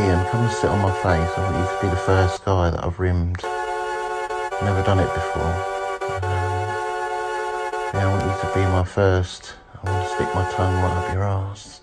Ian, come and sit on my face. I want you to be the first guy that I've rimmed. Never done it before. Um, yeah, I want you to be my first. I want to stick my tongue right up your ass.